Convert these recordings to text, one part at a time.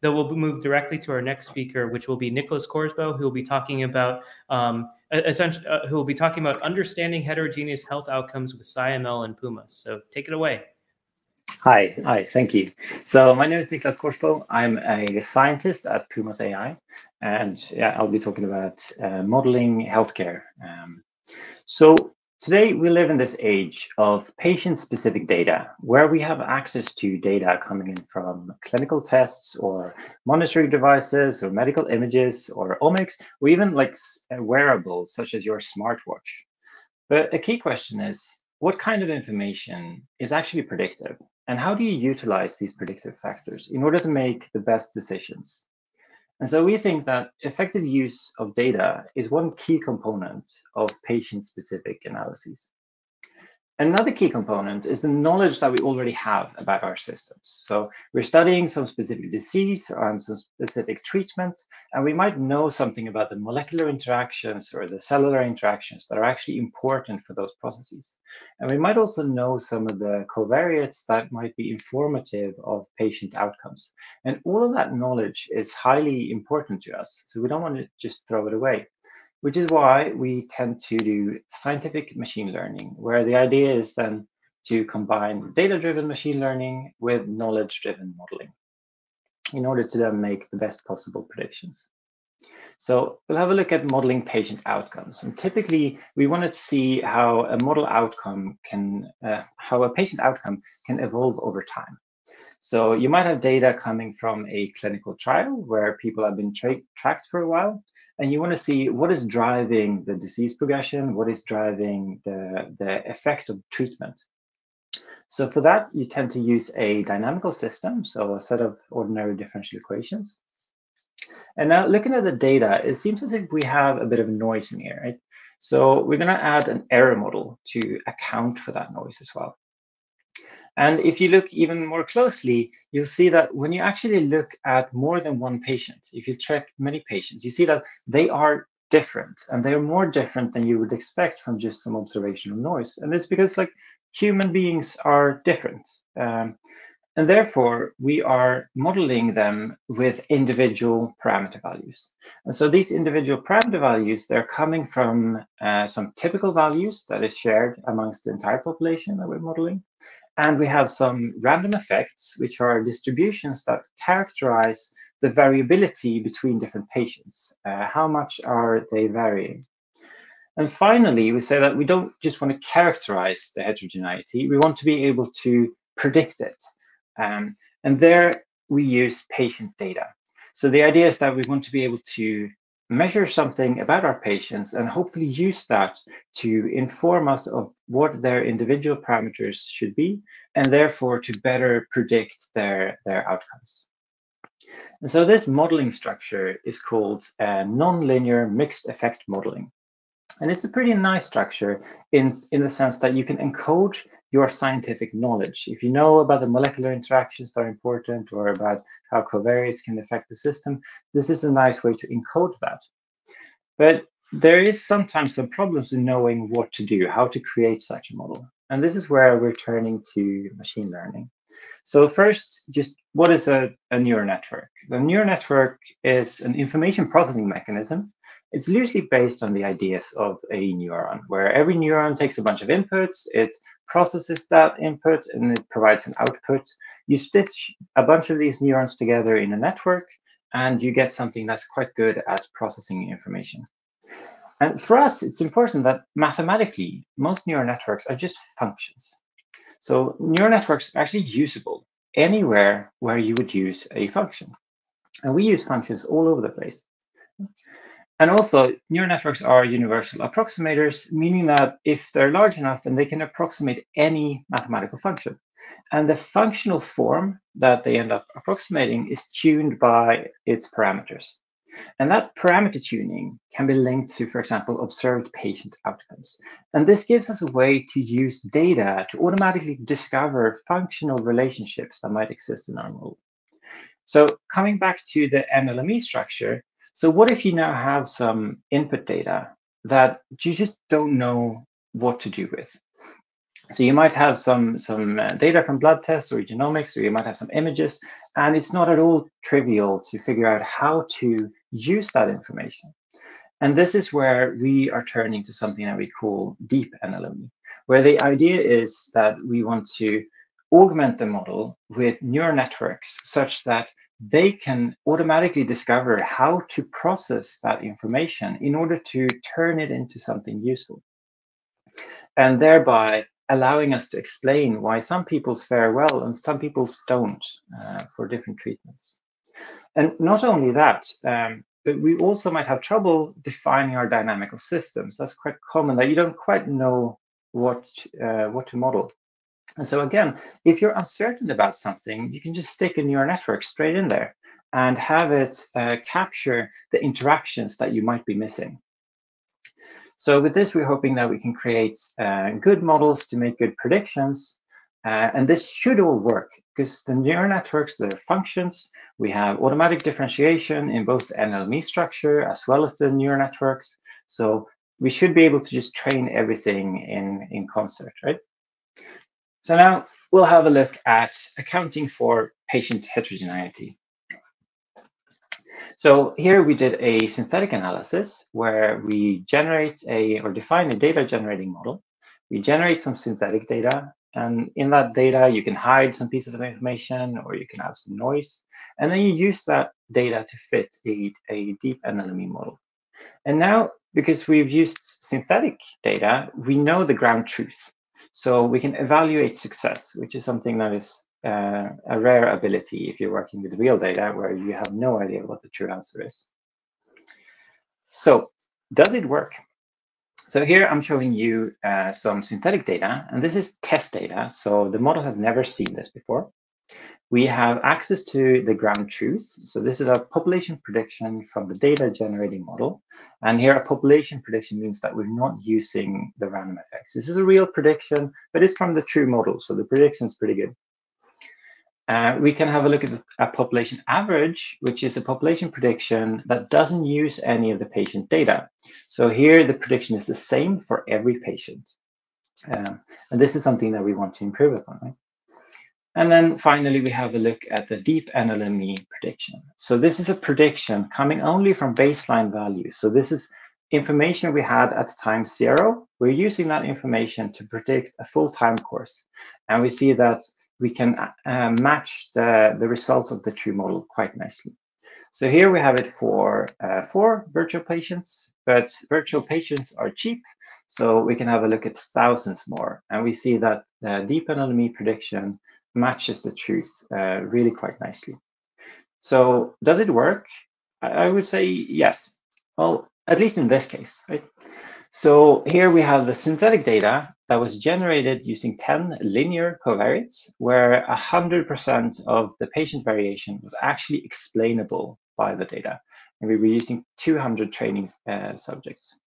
Then we'll move directly to our next speaker, which will be Nicholas Korsbo, who will be talking about um, essentially uh, who will be talking about understanding heterogeneous health outcomes with SciML and Puma. So take it away. Hi, hi, thank you. So my name is Niklas Korsbo. I'm a scientist at Pumas AI, and yeah, I'll be talking about uh, modeling healthcare. Um, so Today, we live in this age of patient-specific data, where we have access to data coming in from clinical tests or monitoring devices or medical images or omics, or even like wearables such as your smartwatch. But a key question is, what kind of information is actually predictive? And how do you utilize these predictive factors in order to make the best decisions? And so we think that effective use of data is one key component of patient-specific analyses. Another key component is the knowledge that we already have about our systems. So we're studying some specific disease or some specific treatment, and we might know something about the molecular interactions or the cellular interactions that are actually important for those processes. And we might also know some of the covariates that might be informative of patient outcomes. And all of that knowledge is highly important to us. So we don't want to just throw it away which is why we tend to do scientific machine learning, where the idea is then to combine data-driven machine learning with knowledge-driven modeling in order to then make the best possible predictions. So we'll have a look at modeling patient outcomes. And typically, we want to see how a model outcome can, uh, how a patient outcome can evolve over time. So you might have data coming from a clinical trial where people have been tra tracked for a while, and you want to see what is driving the disease progression, what is driving the, the effect of treatment. So for that, you tend to use a dynamical system, so a set of ordinary differential equations. And now looking at the data, it seems as if we have a bit of noise in here, right? So we're going to add an error model to account for that noise as well. And if you look even more closely, you'll see that when you actually look at more than one patient, if you track many patients, you see that they are different and they're more different than you would expect from just some observational noise. And it's because like human beings are different. Um, and therefore, we are modeling them with individual parameter values. And so these individual parameter values, they're coming from uh, some typical values that is shared amongst the entire population that we're modeling. And we have some random effects, which are distributions that characterize the variability between different patients. Uh, how much are they varying? And finally, we say that we don't just want to characterize the heterogeneity, we want to be able to predict it. Um, and there we use patient data. So the idea is that we want to be able to measure something about our patients and hopefully use that to inform us of what their individual parameters should be and therefore to better predict their, their outcomes. And so this modeling structure is called uh, nonlinear mixed effect modeling. And it's a pretty nice structure in, in the sense that you can encode your scientific knowledge. If you know about the molecular interactions that are important or about how covariates can affect the system, this is a nice way to encode that. But there is sometimes some problems in knowing what to do, how to create such a model. And this is where we're turning to machine learning. So first, just what is a, a neural network? The neural network is an information processing mechanism it's loosely based on the ideas of a neuron, where every neuron takes a bunch of inputs, it processes that input, and it provides an output. You stitch a bunch of these neurons together in a network, and you get something that's quite good at processing information. And for us, it's important that mathematically, most neural networks are just functions. So neural networks are actually usable anywhere where you would use a function. And we use functions all over the place. And also, neural networks are universal approximators, meaning that if they're large enough, then they can approximate any mathematical function. And the functional form that they end up approximating is tuned by its parameters. And that parameter tuning can be linked to, for example, observed patient outcomes. And this gives us a way to use data to automatically discover functional relationships that might exist in our model. So coming back to the NLME structure, so what if you now have some input data that you just don't know what to do with? So you might have some, some uh, data from blood tests or genomics, or you might have some images, and it's not at all trivial to figure out how to use that information. And this is where we are turning to something that we call deep NLME, where the idea is that we want to augment the model with neural networks such that they can automatically discover how to process that information in order to turn it into something useful. And thereby allowing us to explain why some people's fare well and some people's don't uh, for different treatments. And not only that, um, but we also might have trouble defining our dynamical systems. That's quite common that you don't quite know what uh, what to model. And so again, if you're uncertain about something, you can just stick a neural network straight in there and have it uh, capture the interactions that you might be missing. So with this, we're hoping that we can create uh, good models to make good predictions. Uh, and this should all work because the neural networks, their functions, we have automatic differentiation in both the NLME structure as well as the neural networks. So we should be able to just train everything in, in concert, right? So now we'll have a look at accounting for patient heterogeneity. So here we did a synthetic analysis where we generate a or define a data generating model. We generate some synthetic data, and in that data, you can hide some pieces of information or you can have some noise. And then you use that data to fit a, a deep NLME model. And now, because we've used synthetic data, we know the ground truth. So we can evaluate success, which is something that is uh, a rare ability if you're working with real data where you have no idea what the true answer is. So does it work? So here I'm showing you uh, some synthetic data, and this is test data. So the model has never seen this before. We have access to the ground truth. So this is a population prediction from the data generating model. And here a population prediction means that we're not using the random effects. This is a real prediction, but it's from the true model. So the prediction is pretty good. Uh, we can have a look at a population average, which is a population prediction that doesn't use any of the patient data. So here the prediction is the same for every patient. Um, and this is something that we want to improve upon, right? And then finally, we have a look at the deep NLME prediction. So this is a prediction coming only from baseline values. So this is information we had at time zero. We're using that information to predict a full time course. And we see that we can uh, match the, the results of the true model quite nicely. So here we have it for uh, four virtual patients, but virtual patients are cheap. So we can have a look at thousands more. And we see that the deep NLME prediction matches the truth uh, really quite nicely. So does it work? I, I would say yes. Well, at least in this case, right? So here we have the synthetic data that was generated using 10 linear covariates, where 100% of the patient variation was actually explainable by the data. And we were using 200 training uh, subjects.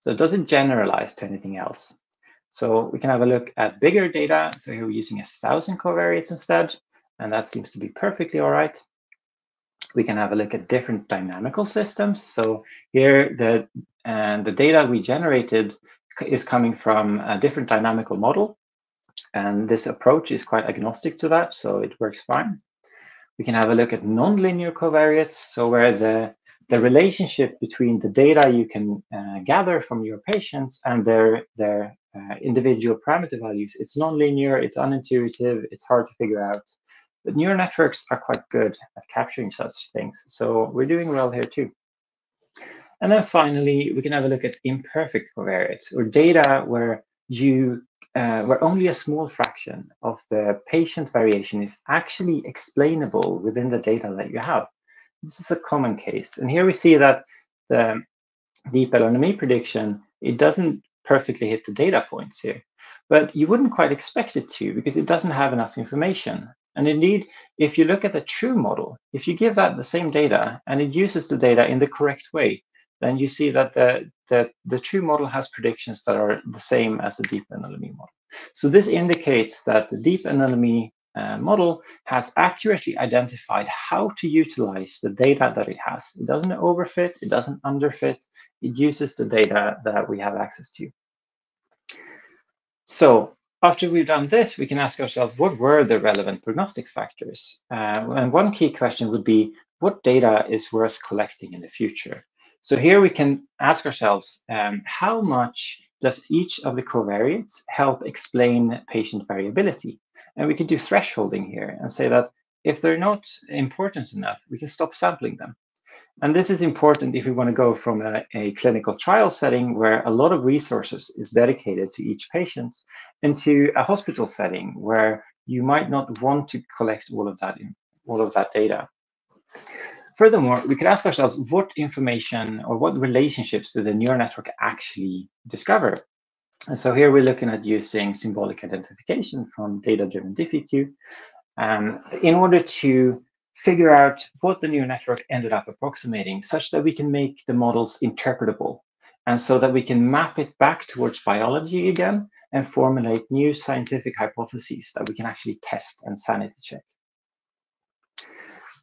So it generalize to anything else? So we can have a look at bigger data. So here we're using a thousand covariates instead, and that seems to be perfectly all right. We can have a look at different dynamical systems. So here the and the data we generated is coming from a different dynamical model. And this approach is quite agnostic to that, so it works fine. We can have a look at nonlinear covariates, so where the the relationship between the data you can uh, gather from your patients and their their uh, individual parameter values. It's nonlinear, it's unintuitive, it's hard to figure out. But neural networks are quite good at capturing such things. So we're doing well here too. And then finally, we can have a look at imperfect covariates or data where you uh, where only a small fraction of the patient variation is actually explainable within the data that you have. This is a common case. And here we see that the deep NLME prediction, it doesn't perfectly hit the data points here. But you wouldn't quite expect it to because it doesn't have enough information. And indeed, if you look at the true model, if you give that the same data and it uses the data in the correct way, then you see that the, the, the true model has predictions that are the same as the deep NLME model. So this indicates that the deep NLME uh, model has accurately identified how to utilize the data that it has. It doesn't overfit, it doesn't underfit, it uses the data that we have access to. So after we've done this, we can ask ourselves, what were the relevant prognostic factors? Uh, and one key question would be, what data is worth collecting in the future? So here we can ask ourselves, um, how much does each of the covariates help explain patient variability? And we can do thresholding here and say that if they're not important enough, we can stop sampling them. And this is important if we want to go from a, a, clinical trial setting where a lot of resources is dedicated to each patient into a hospital setting where you might not want to collect all of that all of that data. Furthermore, we could ask ourselves what information or what relationships did the neural network actually discover? And so here we're looking at using symbolic identification from data-driven DiffEq um, in order to figure out what the neural network ended up approximating such that we can make the models interpretable and so that we can map it back towards biology again and formulate new scientific hypotheses that we can actually test and sanity check.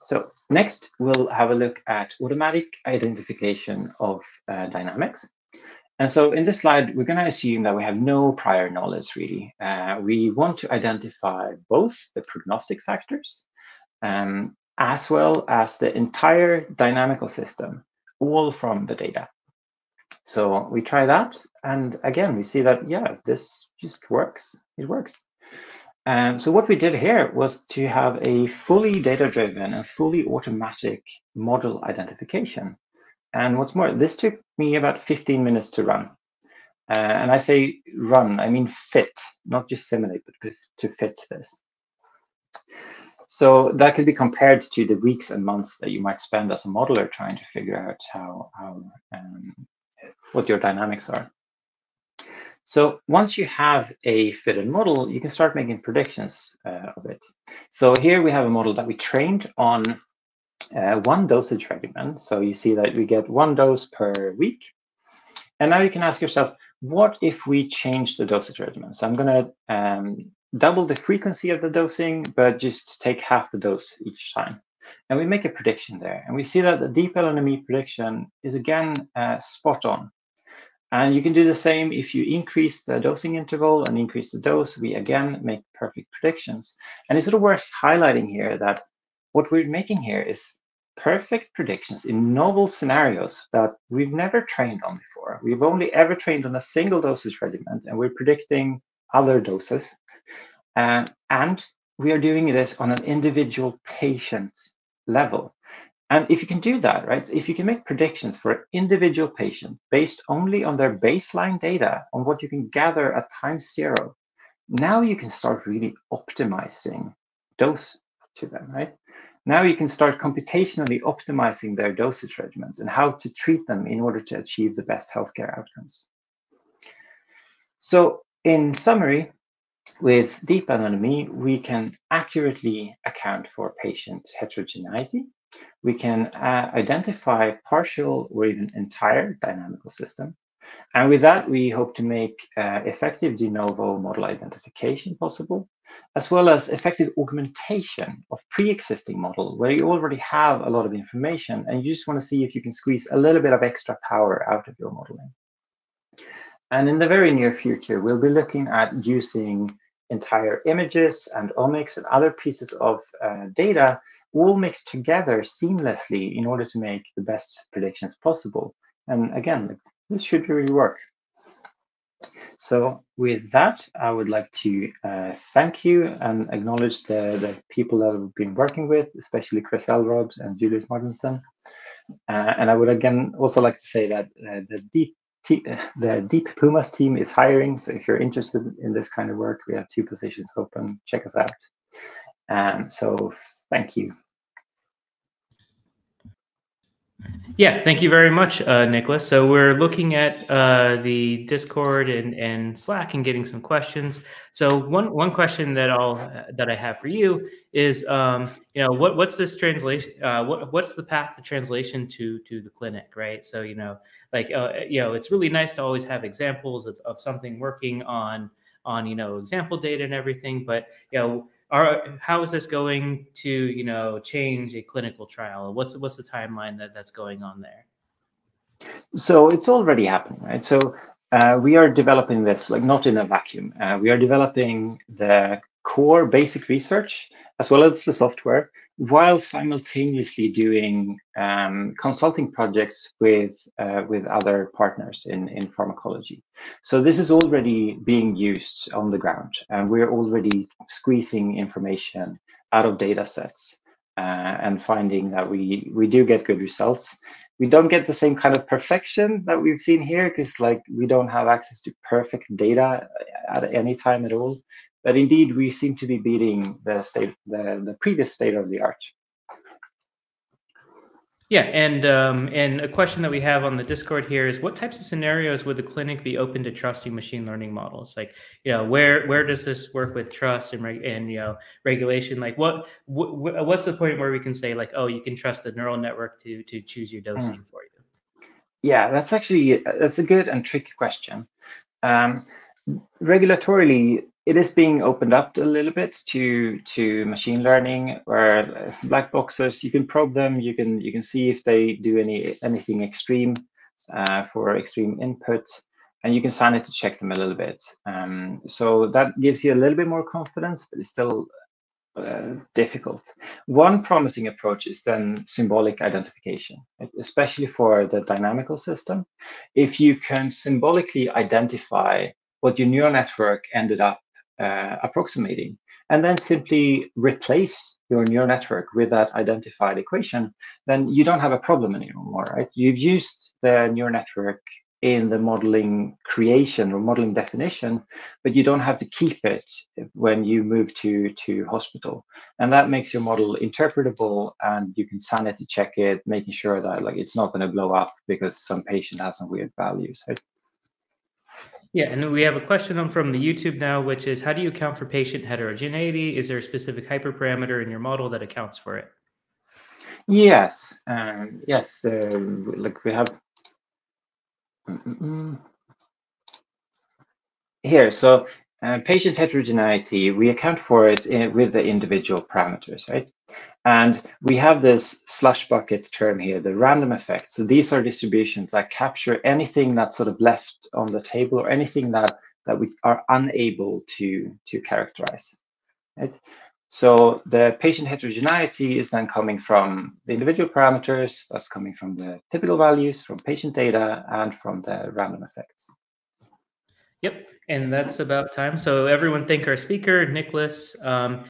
So next, we'll have a look at automatic identification of uh, dynamics. And so in this slide, we're going to assume that we have no prior knowledge, really. Uh, we want to identify both the prognostic factors um, as well as the entire dynamical system, all from the data. So we try that. And again, we see that, yeah, this just works. It works. Um, so what we did here was to have a fully data-driven and fully automatic model identification. And what's more, this took me about 15 minutes to run. Uh, and I say run, I mean fit, not just simulate, but to fit this. So that could be compared to the weeks and months that you might spend as a modeler trying to figure out how, how um, what your dynamics are. So once you have a fitted model, you can start making predictions uh, of it. So here we have a model that we trained on uh, one dosage regimen. So you see that we get one dose per week. And now you can ask yourself, what if we change the dosage regimen? So I'm going to um, double the frequency of the dosing, but just take half the dose each time. And we make a prediction there. And we see that the deep NLME prediction is again uh, spot on. And you can do the same if you increase the dosing interval and increase the dose. We again make perfect predictions. And it's sort of worth highlighting here that what we're making here is perfect predictions in novel scenarios that we've never trained on before. We've only ever trained on a single dosage regimen, and we're predicting other doses uh, and we are doing this on an individual patient level. And if you can do that, right, if you can make predictions for an individual patient based only on their baseline data, on what you can gather at time zero, now you can start really optimizing dose to them, right? Now you can start computationally optimizing their dosage regimens and how to treat them in order to achieve the best healthcare outcomes. So in summary, with deep NLME, we can accurately account for patient heterogeneity. We can uh, identify partial or even entire dynamical system. And with that, we hope to make uh, effective de novo model identification possible, as well as effective augmentation of pre-existing model where you already have a lot of information and you just want to see if you can squeeze a little bit of extra power out of your modeling. And in the very near future, we'll be looking at using entire images and omics and other pieces of uh, data all mixed together seamlessly in order to make the best predictions possible. And again, this should really work. So with that, I would like to uh, thank you and acknowledge the, the people that we've been working with, especially Chris Elrod and Julius Martensen. Uh, and I would again also like to say that uh, the deep the Deep Pumas team is hiring. So if you're interested in this kind of work, we have two positions open. Check us out. Um, so thank you. Yeah, thank you very much, uh, Nicholas. So we're looking at uh, the Discord and, and Slack and getting some questions. So one one question that I'll that I have for you is, um, you know, what what's this translation? Uh, what what's the path to translation to to the clinic, right? So you know, like uh, you know, it's really nice to always have examples of, of something working on on you know example data and everything, but you know are how is this going to you know change a clinical trial? What's what's the timeline that that's going on there? So it's already happening right? So uh, we are developing this like not in a vacuum. Uh, we are developing the core basic research as well as the software while simultaneously doing um, consulting projects with uh, with other partners in in pharmacology. So this is already being used on the ground, and we're already squeezing information out of data sets uh, and finding that we we do get good results. We don't get the same kind of perfection that we've seen here because like we don't have access to perfect data at any time at all. But indeed, we seem to be beating the state, the, the previous state of the art. Yeah, and um, and a question that we have on the Discord here is, what types of scenarios would the clinic be open to trusting machine learning models? Like, you know, where where does this work with trust and and you know regulation? Like, what, what what's the point where we can say like, oh, you can trust the neural network to to choose your dosing mm. for you? Yeah, that's actually that's a good and tricky question. Um, regulatorily, it is being opened up a little bit to to machine learning where black boxes. You can probe them. You can you can see if they do any anything extreme uh, for extreme input and you can sign it to check them a little bit. Um, so that gives you a little bit more confidence but it's still uh, difficult. One promising approach is then symbolic identification especially for the dynamical system. If you can symbolically identify what your neural network ended up uh, approximating, and then simply replace your neural network with that identified equation, then you don't have a problem anymore, right? You've used the neural network in the modeling creation or modeling definition, but you don't have to keep it when you move to, to hospital. And that makes your model interpretable and you can sanity check it, making sure that like it's not going to blow up because some patient has some weird values. Right? Yeah, and we have a question from the YouTube now, which is how do you account for patient heterogeneity? Is there a specific hyperparameter in your model that accounts for it? Yes, um, yes. Uh, like we have here. So uh, patient heterogeneity, we account for it in, with the individual parameters, right? And we have this slush bucket term here, the random effect. So these are distributions that capture anything that's sort of left on the table or anything that, that we are unable to, to characterize. Right? So the patient heterogeneity is then coming from the individual parameters, that's coming from the typical values, from patient data, and from the random effects. Yep, and that's about time. So everyone thank our speaker, Nicholas. Um,